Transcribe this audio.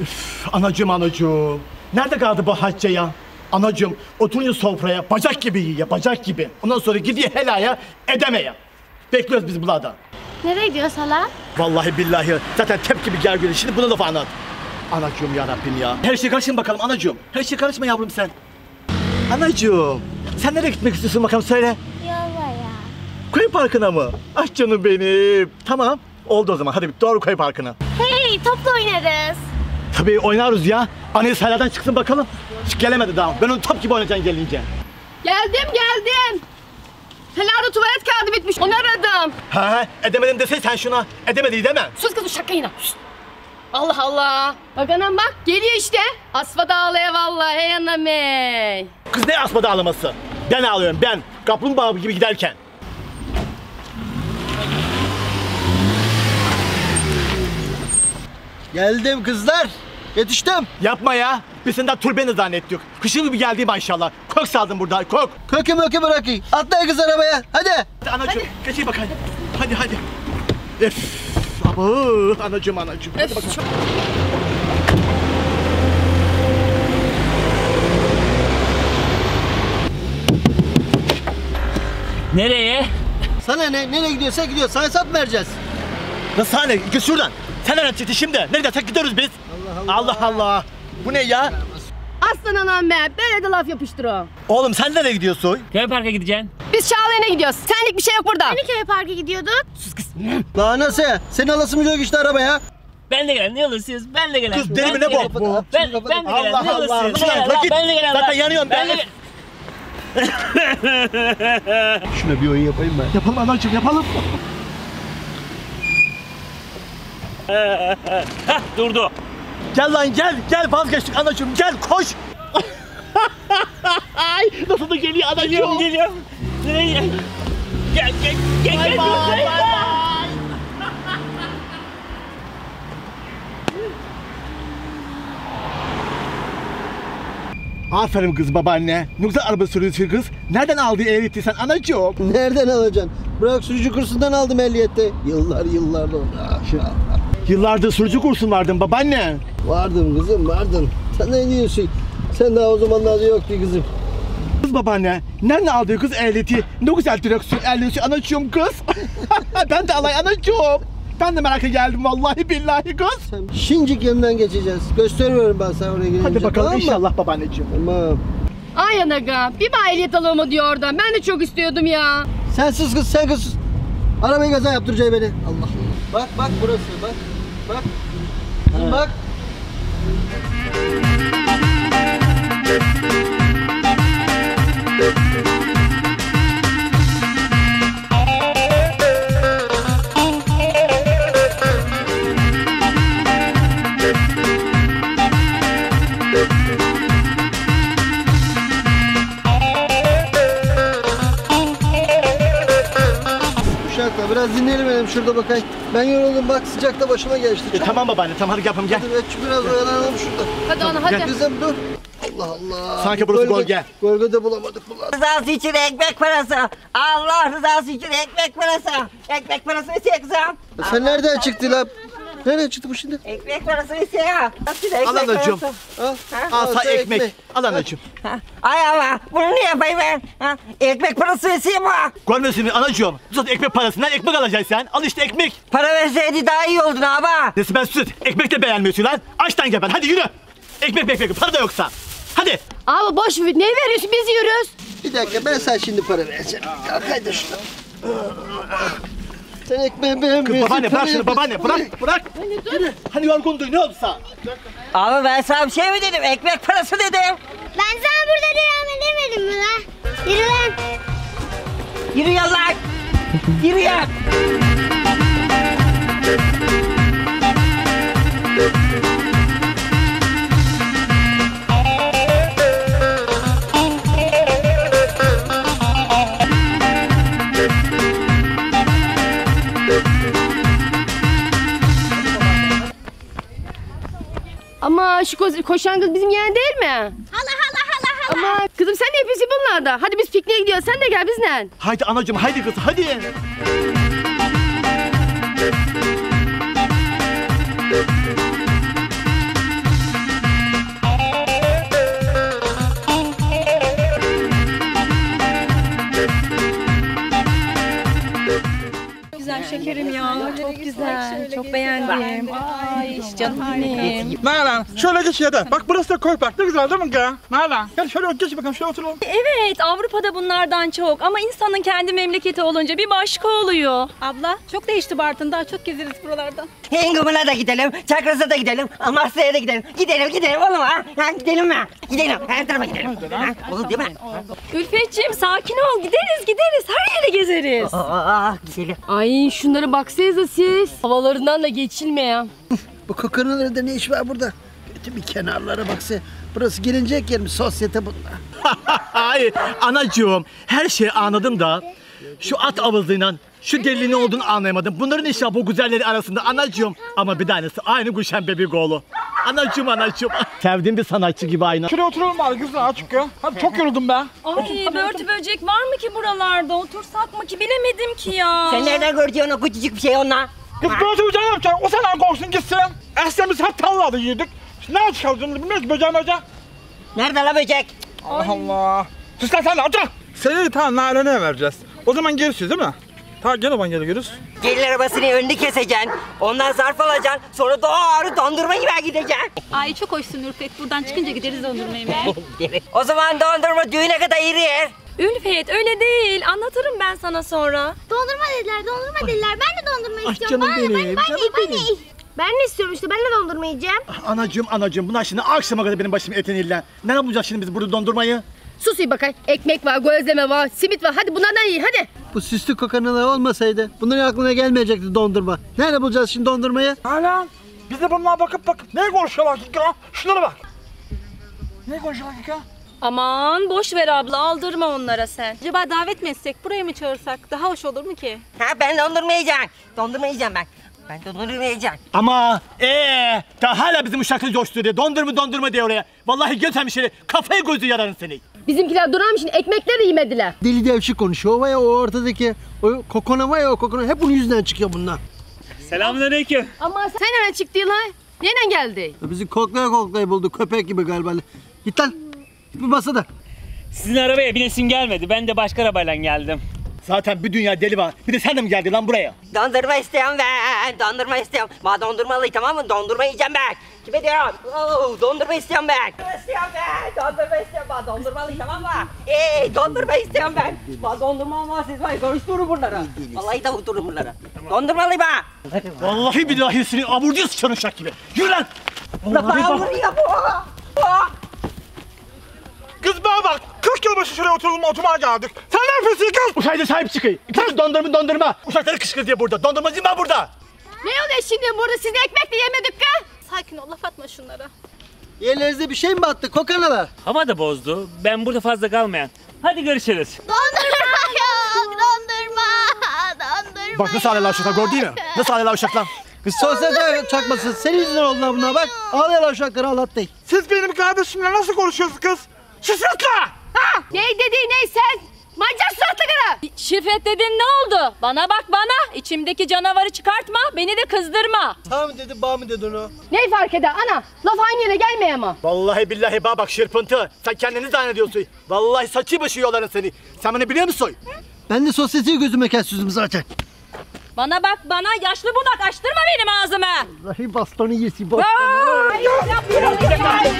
Üf, anacığım anacığım. Nerede kaldı bu hacca ya? Anacığım oturuyor sofraya bacak gibi yiyor bacak gibi. Ondan sonra gidiyor helaya edemeye. Bekliyoruz biz burada. Nereye gidiyoruz hala? Vallahi billahi zaten tep gibi gergin. Şimdi buna laf anlat. Anacığım ya Rabbim ya. Her şey karışın bakalım anacığım. Her şey karışma yavrum sen. Anacığım. Sen nereye gitmek istiyorsun bakalım söyle. Yolla ya. Koy parkına mı? Ah canım benim. Tamam. Oldu o zaman. Hadi doğru koy parkına. Hey topla oynarız. Tabii oynarız ya. Anne saladan çıksın bakalım. Hiç gelemedi daha. Ben onu top gibi oynayacağım gelince. Geldim geldim. Helada tuvalet kağıdı bitmiş onu aradım. Ha, edemedim desene sen şuna. Edemedi değil mi? Sus kızım şaka yine. Sus. Allah Allah. Bak anam bak geliyor işte. Asfada ağlaya vallahi hey anam hey. Kız ne asmadı ağlaması? Ben ağlıyorum ben. Kaplumbağa gibi giderken. Geldim kızlar. Yetiştim. Yapma ya. Biz senden turbeni zannettik. Kışın gibi geldi maşallah. Kok saldın burada kok. Kökü mökü bırakayım. Atlayın kız arabaya. Hadi. Hadi anacığım geçeyim bakayım. Hadi hadi. Öf. Abo, anacığım anacığım. Hadi Öf, bakalım. çok- Nereye? Sana ne? Nereye gidiyorsa gidiyor. Sana hesap mı vereceğiz? Nasıl hani? Git şuradan. Sen nereden çıktın şimdi? Nereden tek gidiyoruz biz? Allah Allah Allah. Bu ne ya? Aslan anam be. Böyle de laf yapıştır o. Oğlum sen nereye gidiyorsun? Köy parka gideceksin. Biz Çağlayan'a gidiyoruz. Senlik bir şey yok burada. Hani köy parka gidiyorduk? Daha nasıl? Senin alasım yok işte arabaya. Ben de gelen ne olursunuz? Ben de gelen. Kız deli mi Ben ne de bu? Ben, ben de gelen Allah ne Allah. olursunuz? Lan, git. Ben de gelen Zaten yanıyorum ben. Ben de Şuna bir oyun yapayım ben. Yapalım anacığım yapalım. Hah durdu. Gel lan gel gel vazgeçtik anacığım gel koş. Ay nasıl da geliyor Geliyorum anacığım. geliyorum. Nereye? Gel gel gel gel. Bay, gel. bay bay. Aferin kız babaanne. Ne güzel araba sürüyorsun kız. Nereden aldı ehliyeti sen anacığım? Nereden alacaksın? Bırak sürücü kursundan aldım ehliyette. Yıllar yıllar oldu. Yıllardır sürücü kursun vardın babaanne. Vardım kızım vardım. Sen ne diyorsun? Sen daha o zamanlarda yoktu kızım. Kız babaanne, nereden aldı kız ehliyeti? Ne güzel direksiyon ehliyeti anacığım kız. ben de alay anacığım. Ben de merakla geldim vallahi billahi kız. Şincik yanından geçeceğiz. Gösteriyorum ben sana oraya gelince. Hadi bakalım tamam mı? inşallah babaanneciğim. Tamam. Ay anaga. Bir bana ehliyet alalım diyor oradan. Ben de çok istiyordum ya. Sen sus kız sen kız sus. Arabayı gaza yaptıracaksın beni. Allah Allah. Bak bak burası bak. Bak. Kızım bak. Uşakla biraz dinleyelim benim şurada bakayım. Ben yoruldum bak sıcakta başıma geçti. E, tamam babaanne tamam hadi yapalım gel. Hadi biraz oyalanalım şurada. Hadi ana hadi. Kızım dur. Allah Allah. Sanki burası Gölge- gölge. Gölgede bulamadık bunlar. rızası için ekmek parası. Allah rızası için ekmek parası. Ekmek parası istiyor kızım. Sen nereden çıktı lan? Nereden çıktı bu şimdi? Ekmek parası istiyor. Nasıl ekmek Al anacığım. Al. Al sana sana ekmek. Al anacığım. Ha, Ay Allah bunu ne yapayım ben? Ha, ekmek parası istiyor mu? Görmüyorsun mu anacığım? Zaten ekmek parasından ekmek alacaksın sen. Al işte ekmek. Para verseydi daha iyi oldun abi. Nesi ben süt. Ekmek de beğenmiyorsun lan. Açtan gel ben hadi yürü. Ekmek ekmek para da yoksa. Hadi. Abi boş ver. Ne veriyorsun biz yiyoruz. Bir dakika ben sana şimdi para vereceğim. Kalk hadi şuna. Sen ekmeği Kız beğenmiyorsun. babaanne bırak şunu babaanne bırak bırak. Yürü. Hani yorgundun ne olursa. Abi ben sana bir şey mi dedim? Ekmek parası dedim. Ben sana burada devam edemedim mi lan? Yürü lan. Yürü yallah. Yürü ya. Koz- koşan kız bizim yeğen değil mi? Hala hala hala hala. Ama kızım sen ne yapıyorsun bunlarda? Hadi biz pikniğe gidiyoruz. Sen de gel bizle. Haydi anacığım haydi kız hadi. Şekerim ya. Çok güzel. Çok beğendim. Ay canım benim. Nalan şöyle geç ya da. Bak burası da koy park. Ne güzel değil mi? Nalan gel şöyle geç bakalım şöyle oturalım. Evet Avrupa'da bunlardan çok ama insanın kendi memleketi olunca bir başka oluyor. Abla çok değişti Bartın. Daha çok gezeriz buralarda. Hengumuna da gidelim, Çakras'a da gidelim, Amasya'ya da gidelim. Gidelim gidelim oğlum ha. ha gidelim mi? Gidelim, her tarafa gidelim. Ha, olur değil mi? Ülfetciğim sakin ol gideriz gideriz her yere gezeriz. Aa, gidelim. Ay şunlara baksanıza siz. Havalarından da geçilme ya. Bu kokonalarda ne iş var burada? Kötü bir kenarlara baksa. Burası gelinecek yer mi? Sosyete bunlar. Ay anacığım her şeyi anladım da şu at avızıyla şu delinin olduğunu anlayamadım. Bunların işi bu güzelleri arasında anacığım. Ama bir tanesi aynı Gülşen Bebekoğlu. Anacığım anacığım. Sevdiğim bir sanatçı gibi aynı. Şöyle oturalım bari kızlar açık ya. Hadi çok yoruldum ben. Ay börtü böcek var mı ki buralarda otursak mı ki bilemedim ki ya. Sen nereden göreceksin o küçücük bir şey onunla? Kız böyle bir ne yapacak? O senden korksun gitsin. Eskiden biz hep tarlada yedik. Şimdi ne çıkardın bilmiyoruz ki böceğim böceğim. Nerede la böcek? Allah Allah. Sus lan sen de otur. Seni tamam Nalan'a vereceğiz. O zaman gerisi değil mi? Tamam gel o zaman gel görürüz. Gelin arabasını önünü keseceksin. Ondan zarf alacaksın. Sonra doğru dondurma gibi gideceksin. Ay çok hoşsun Ürpet. Buradan çıkınca gideriz dondurma yemeye. o zaman dondurma düğüne kadar yer. Ülfet öyle değil anlatırım ben sana sonra. Dondurma dediler, dondurma dediler. Ben de dondurma Ah istiyorum. canım Bana ne, benim, ben, ben, canım ben, benim. ben, ben de istiyorum işte. Ben de dondurma yiyeceğim. Anacığım anacığım bunlar şimdi akşama kadar benim başım etin illa. Ne yapacağız şimdi biz burada dondurmayı? Sus iyi bakay. Ekmek var, gözleme var, simit var. Hadi bunlardan yiyin hadi. Bu süslü kokanalar olmasaydı bunların aklına gelmeyecekti dondurma. Nerede bulacağız şimdi dondurmayı? Nalan. Biz de bunlara bakıp bakıp ne konuşuyorlar ki ya? Şunlara bak. Ne konuşuyorlar ki ya? Aman boş ver abla aldırma onlara sen. Acaba davet mi etsek? Buraya mı çağırsak? Daha hoş olur mu ki? Ha ben dondurma yiyeceğim. Dondurma yiyeceğim ben. Ben dondurma yiyeceğim. Ama ee daha hala bizim uşakları coşturuyor. Dondurma dondurma diye oraya. Vallahi götürüm şöyle kafayı gözü yararın seni. Bizimkiler durarmış şimdi ekmekleri de yemediler. Deli devşik konuşuyor. O var ya o ortadaki o kokona var ya o kokona hep bunun yüzünden çıkıyor bunlar. Selamünaleyküm. Ama sen nereden çıktın lan? Nereden geldi? Bizi koklaya koklaya buldu köpek gibi galiba. Git lan. Git bu masada. Sizin arabaya binesim gelmedi. Ben de başka arabayla geldim. Zaten bir dünya deli var. Bir de sen de mi geldin lan buraya? Dondurma istiyorum ben. Dondurma istiyorum. Bana dondurmalı tamam mı? Dondurma yiyeceğim ben. Kime diyorum? Oo, dondurma istiyorum ben. Dondurma istiyorum ben. Dondurma istiyorum. Bana dondurmalı tamam mı? Ey dondurma istiyorum ben. Bana dondurma olmaz siz var. Konuşturun bunları. Vallahi da unuturum bunları. Dondurmalı bana. Vallahi billahi senin aburcu sıçan uşak gibi. Yürü lan. La bana vuruyor bu. Bana bak. 40 yıl başı şuraya oturalım oturmaya geldik. Sen ne yapıyorsun kız? Uşaklara sahip çıkayım. İkisi dondurma dondurma. Uşakları kışkırtıyor diye burada. Dondurmacıyım ben burada. Ne oluyor şimdi burada? Siz ekmek de yemedik ka? Sakin ol laf atma şunlara. Yerlerinize bir şey mi battı kokanalar? Hava da bozdu. Ben burada fazla kalmayan. Hadi görüşürüz. Dondurma yok, dondurma. Dondurma Bak nasıl ağlıyorlar uşaklar gördün mü? Nasıl ağlıyorlar uşaklar? Kız sosyete çakmasın. Senin yüzünden oldular bunlar bak. Ağlayan uşakları ağlattı. Siz benim kardeşimle nasıl konuşuyorsunuz kız? Sus la! Ne dediğin ne sen? Mancar suratlı kara. Şifret dedin ne oldu? Bana bak bana. İçimdeki canavarı çıkartma beni de kızdırma. Mı dedi bağ mı dedi onu? Ne fark eder ana? Laf aynı yere gelmeye ama. Vallahi billahi bak bak şırpıntı. Sen kendini zannediyorsun. Vallahi saçı başı yolarım seni. Sen bunu biliyor musun? Ben de sosyeteyi gözüme kessizim zaten. Bana bak bana yaşlı bunak açtırma benim ağzımı. Vallahi bastanı yesin bastanı. Ay, yapıyorum. Ay.